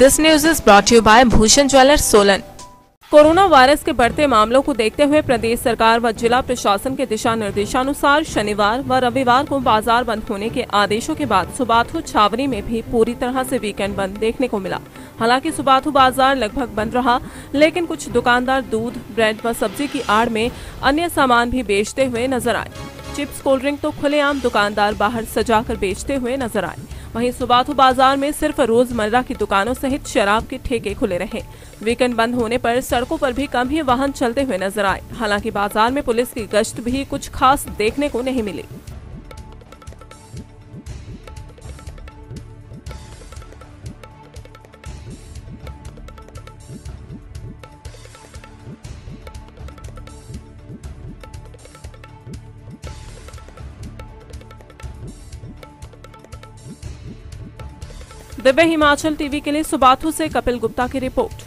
This news brought to you by Bhushan Jewelers, Solan. Corona virus के बढ़ते मामलों को देखते हुए प्रदेश सरकार व जिला प्रशासन के दिशा निर्देशानुसार शनिवार व रविवार को बाज़ार बंद होने के आदेशों के बाद सुबाथु छावनी में भी पूरी तरह से वीकेंड बंद देखने को मिला हालाँकि सुबाथु बाज़ार लगभग बंद रहा, लेकिन कुछ दुकानदार दूध, ब्रेड व सब्ज़ी की आड़ में अन्य सामान भी बेचते हुए नज़र आए चिप्स कोल्ड ड्रिंक तो खुलेआम दुकानदार बाहर सजा कर बेचते हुए नज़र आए। वहीं सुबाथु बाज़ार में सिर्फ़ रोज़मर्रा की दुकानों सहित शराब के ठेके खुले रहे। वीकेंड बंद होने पर सड़कों पर भी कम ही वाहन चलते हुए नज़र आए। हालाँकि बाज़ार में पुलिस की गश्त भी कुछ खास देखने को नहीं मिली। दिव्य हिमाचल टीवी के लिए सुबाथू से कपिल गुप्ता की रिपोर्ट।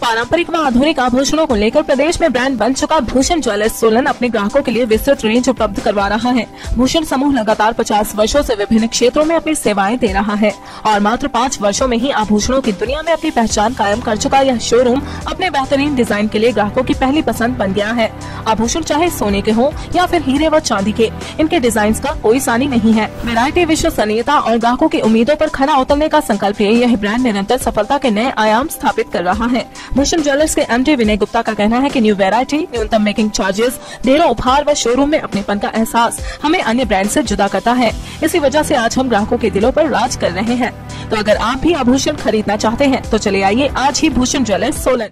पारंपरिक व आधुनिक आभूषणों को लेकर प्रदेश में ब्रांड बन चुका भूषण ज्वेलर्स सोलन अपने ग्राहकों के लिए विस्तृत रेंज उपलब्ध करवा रहा है। भूषण समूह लगातार 50 वर्षों से विभिन्न क्षेत्रों में अपनी सेवाएँ दे रहा है और मात्र पाँच वर्षो में ही आभूषणों की दुनिया में अपनी पहचान कायम कर चुका यह शोरूम अपने बेहतरीन डिज़ाइन के लिए ग्राहकों की पहली पसंद बन गया है। आभूषण चाहे सोने के हो या फिर हीरे व चांदी के, इनके डिज़ाइन का कोई सानी नहीं है। वेरायटी विश्वसनीयता और ग्राहकों की उम्मीदों आरोप खरा उतरने का संकल्प है यह ब्रांड निरंतर सफलता के नए आयाम स्थापित कर रहा है। भूषण ज्वेलर्स के एमडी विनय गुप्ता का कहना है कि न्यू वेरायटी न्यूनतम मेकिंग चार्जेस देरों उपहार व शोरूम में अपनेपन का एहसास हमें अन्य ब्रांड से जुदा करता है। इसी वजह से आज हम ग्राहकों के दिलों पर राज कर रहे हैं। तो अगर आप भी आभूषण खरीदना चाहते हैं तो चले आइए आज ही भूषण ज्वेलर्स सोलन